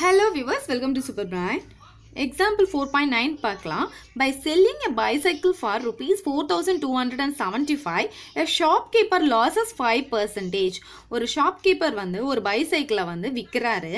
Hello viewers, welcome to Super Brian. Example four point nine பார்க்கலாம். By selling a bicycle for rupees four thousand two hundred and seventy five a shopkeeper losses five percentage ஒரு shop keeper வந்து ஒரு பைசைக்கிளை வந்து விற்கிறாரு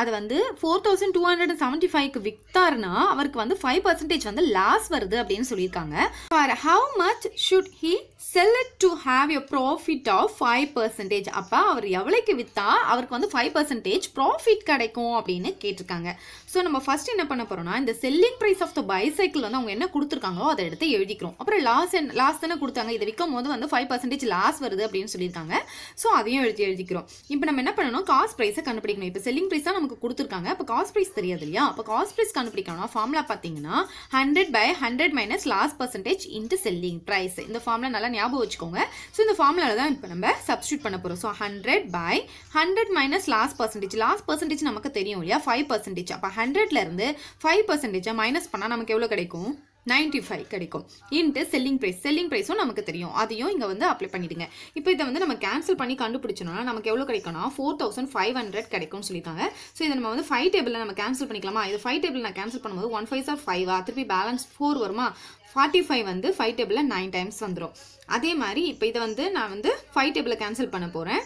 அது வந்து four thousand two hundred and seventy ஃபைவ்க்கு விற்றாருன்னா அவருக்கு வந்து ஃபைவ் பர்சன்டேஜ் வந்து லாஸ் வருது அப்படின்னு சொல்லியிருக்காங்க. For how much should he sell it to have a profit of five percentage அப்போ அவர் எவ்வளோக்கு விற்றா அவருக்கு வந்து ஃபைவ் பர்சன்டேஜ் ப்ராஃபிட் கிடைக்கும் அப்படின்னு கேட்டிருக்காங்க. ஸோ நம்ம ஃபர்ஸ்ட் என்ன பண்ண போறோம்னா இந்த selling price of the bicycle வந்து அவங்க என்ன கொடுத்துருக்காங்களோ அதை எடுத்து எழுதிக்கிறோம். அப்புறம் லாஸ் லாஸ் தானே கொடுத்தாங்க. இதை விற்கும் போது வந்து ஃபைவ் பர்சன்டேஜ் லாஸ் வருது அப்படின்னு சொல்லியிருக்காங்க. ஸோ அதையும் எழுதி எழுதிக்கிறோம். இப்போ நம்ம என்ன பண்ணணும்? காஸ்ட் ப்ரைஸை கண்டுபிடிக்கணும். இப்போ செல்லிங் ப்ரைஸ் தான் நமக்கு கொடுத்துருக்காங்க. அப்போ காஸ்ட் ப்ரைஸ் தெரியாது இல்லையா? அப்போ காஸ்ட் ப்ரைஸ் கண்டுபிடிக்கணும்னா ஃபார்முலா பார்த்தீங்கன்னா hundred by hundred minus loss percentage into selling price இந்த ஃபார்முலா நல்லா ஞாபகம் வச்சுக்கோங்க. ஸோ இந்த ஃபார்முலாவில் தான் இப்போ நம்ம சப்ஸ்டியூட் பண்ண போகிறோம் so hundred by hundred minus loss percentage loss percentage நமக்கு தெரியும் இல்லையா? ஃபைவ் பர்சன்டேஜ் அப்போ ஹண்ட்ரட்லேருந்து ஃபைவ் பர்சன்டேஜை மைனஸ் பண்ணால் நமக்கு எவ்வளோ கிடைக்கும்? நைன்டி ஃபைவ் கிடைக்கும். இன்ட்டு செல்லிங் ப்ரைஸ் செல்லிங் ப்ரைஸும் நமக்கு தெரியும். அதையும் இங்கே வந்து அப்ளை பண்ணிவிடுங்க இப்போ இதை வந்து நம்ம கேன்சல் பண்ணி கண்டுபிடிச்சோம்னா நமக்கு எவ்வளோ கிடைக்கும்னா ஃபோர் தௌசண்ட் ஃபைவ் ஹண்ட்ரட் கிடைக்கும்னு சொல்லியிருக்காங்க. ஸோ இதை நம்ம வந்து ஃபைவ் டேபிளில் நம்ம கேன்சல் பண்ணிக்கலாமா? இது ஃபைவ் டேபிள் நான் கேன்சல் பண்ணும்போது ஒன் ஃபைவ் ஆர் ஃபைவா திருப்பி பேலன்ஸ் ஃபோர் வருமா? ஃபார்ட்டி ஃபைவ் வந்து ஃபைவ் டேபிளில் நைன் டைம்ஸ் வந்துடும் அதே மாதிரி இப்போ இதை வந்து நான் வந்து ஃபைவ் டேபிளில் கேன்சல் பண்ண போகிறேன்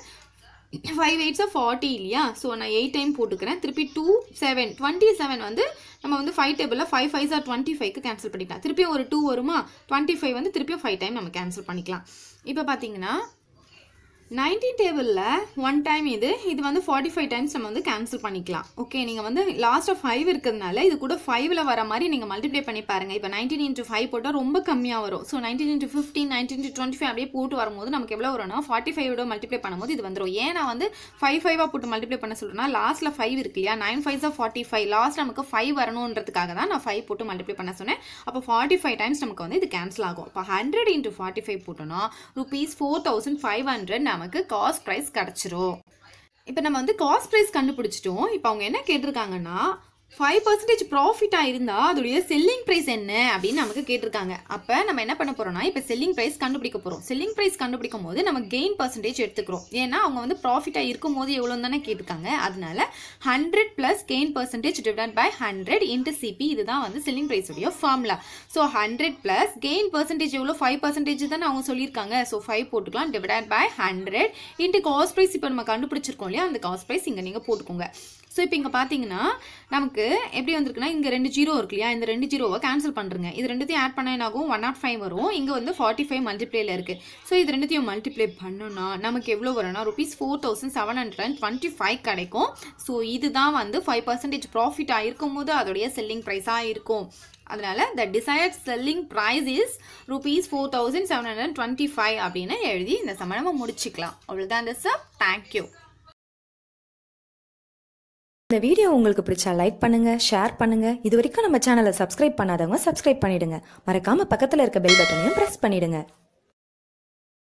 ஃபைவ் எயிட்ஸாக ஃபார்ட்டி இல்லையா? ஸோ நான் எயிட் டைம் போட்டுக்கிறேன். திருப்பி டூ செவன் டுவெண்ட்டி செவன் வந்து நம்ம வந்து ஃபைவ் டேபிளில் ஃபைவ் ஃபைவ் ஆர் டுவெண்ட்டி ஃபைவ்க்கு கேன்சல் பண்ணிக்கலாம். திருப்பியும் ஒரு டூ வருமா? டுவெண்ட்டி ஃபைவ் வந்து திருப்பியும் ஃபைவ் டைம் நம்ம கேன்சல் பண்ணிக்கலாம். இப்போ பார்த்தீங்கன்னா நைன்டீன் டேபிளில் ஒன் டைம் இது இது வந்து ஃபார்ட்டி ஃபைவ் டைம்ஸ் நம்ம வந்து கேன்சல் பண்ணிக்கலாம். ஓகே நீங்கள் வந்து லாஸ்ட்டாக ஃபைவ் இருக்கிறதுனால இது கூட ஃபைவ்ல வர மாதிரி நீங்கள் மல்டிப்ளை பண்ணி பாருங்கள் இப்போ நைன்டீன் இன்ட்டு ஃபைவ் போட்டால் ரொம்ப கம்மியாக வரும். So nineteen into fifteen nineteen into twenty five அப்படியே போட்டு வரும்போது நமக்கு எவ்வளோ வரும்னா ஃபார்ட்டி ஃபைவோட மல்டிப்ளை பண்ணும்போது இது வந்துடும் ஏன் நான் வந்து ஃபைவ் ஃபைவாக போட்டு மல்டிப்ளை பண்ண சொல்கிறேன்னா லாஸ்ட்டில் ஃபைவ் இருக்கு இல்லையா? Nine five of forty five last நமக்கு ஃபைவ் வரணுன்றதுக்காக தான் நான் ஃபைவ் போட்டு மல்டிப்ளை பண்ண சொன்னேன். அப்போ ஃபார்ட்டி ஃபைவ் டைம்ஸ் நமக்கு வந்து இது கேன்சல் ஆகும். இப்போ ஹண்ட்ரட் இன்ட்டு ஃபார்ட்டி ஃபைவ் போட்டோம்னா rupees four thousand five hundred நமக்கு காஸ்ட் ப்ரைஸ் கிடச்சிரும். இப்போ நம்ம வந்து காஸ்ட் ப்ரைஸ் கண்டுபிடிச்சிட்டோம். இப்போ அவங்க என்ன கேட்டிருக்காங்கன்னா ஃபைவ் பர்சன்டேஜ் ப்ராஃபிட்டாக இருந்தால் அதோடைய செல்லிங் ப்ரைஸ் என்ன அப்படின்னு நமக்கு கேட்டிருக்காங்க. அப்போ நம்ம என்ன பண்ண போகிறோம்னா இப்போ செல்லிங் ப்ரைஸ் கண்டுபிடிக்க போகிறோம் செல்லிங் ப்ரைஸ் கண்டுபிடிக்கும் போது நம்ம கெயின் பர்சன்டேஜ் எடுத்துக்கிறோம். ஏன்னா அவங்க வந்து ப்ராஃபிட்டாக இருக்கும் போது எவ்வளோ தானே கேட்டிருக்காங்க. அதனால hundred plus gain percentage divide by hundred into C இதுதான் வந்து selling ப்ரைஸுடைய formula so hundred plus gain percentage எவ்வளோ ஃபைவ் பர்சன்டேஜ் தானே அவங்க சொல்லியிருக்காங்க. ஸோ ஃபைவ் போட்டுக்கலாம். Divide by hundred into cost price இப்போ நம்ம கண்டுபிடிச்சிருக்கோம் இல்லையா? அந்த காஸ்ட் ப்ரைஸ் இங்கே நீங்கள் போட்டுக்கோங்க. ஸோ இப்போ இங்கே பார்த்தீங்கன்னா நமக்கு எப்படி வந்திருக்குன்னா இங்கே ரெண்டு ஜீரோ இருக்கு இல்லையா? இந்த ரெண்டு ஜீரோவை கேன்சல் பண்ணுறங்க இது ரெண்டுத்தையும் ஆட் பண்ண என்னாகும்? ஒன் நாட் ஃபைவ் வரும். இங்கே வந்து ஃபார்ட்டி ஃபைவ் மல்டிப்ளேயில் இருக்குது ஸோ இது ரெண்டுத்தையும் மல்டிப்ளை பண்ணோன்னா நமக்கு எவ்வளோ வரும்னா rupees four thousand seven hundred and twenty five கிடைக்கும். ஸோ இதுதான் வந்து ஃபைவ் பர்சன்டேஜ் ப்ராஃபிட்டாக இருக்கும் போது அதோடைய செல்லிங் ப்ரைஸாக இருக்கும். அதனால the desired selling price is rupees four thousand seven hundred twenty five அப்படின்னு எழுதி இந்த சமணமாக நம்ம முடிச்சுக்கலாம். அவ்வளோதான் இந்த சார் தேங்க்யூ இந்த வீடியோ உங்களுக்கு பிடிச்சா லைக் பண்ணுங்க ஷேர் பண்ணுங்க. இது வரைக்கும் நம்ம சேனலை சப்ஸ்கிரைப் பண்ணாதவங்க சப்ஸ்கிரைப் பண்ணிடுங்க. மறக்காம பக்கத்துல இருக்க பெல் பட்டனையும் பிரஸ் பண்ணிடுங்க.